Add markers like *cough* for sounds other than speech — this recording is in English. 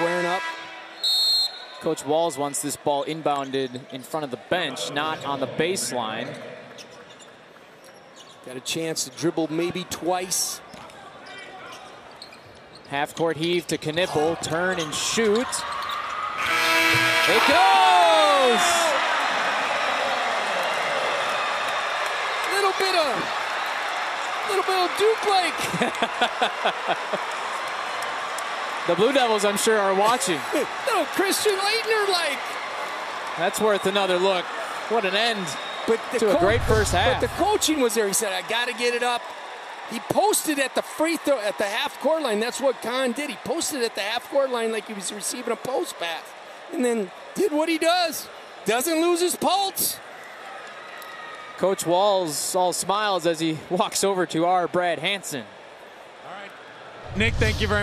squaring up. Coach Walls wants this ball inbounded in front of the bench, not on the baseline. Got a chance to dribble maybe twice. Half court heave to Knueppel, turn and shoot. It goes! Little bit of, little bit of Duke like. *laughs* The Blue Devils, I'm sure, are watching. *laughs* little Christian Laettner, like. That's worth another look. What an end But the to a great first half. But the coaching was there. He said, I got to get it up. He posted at the free throw, at the half court line. That's what Kon did. He posted at the half court line like he was receiving a post pass. And then did what he does. Doesn't lose his pulse. Coach Walls all smiles as he *laughs* walks over to our Brad Hanson. All right. Nick, thank you very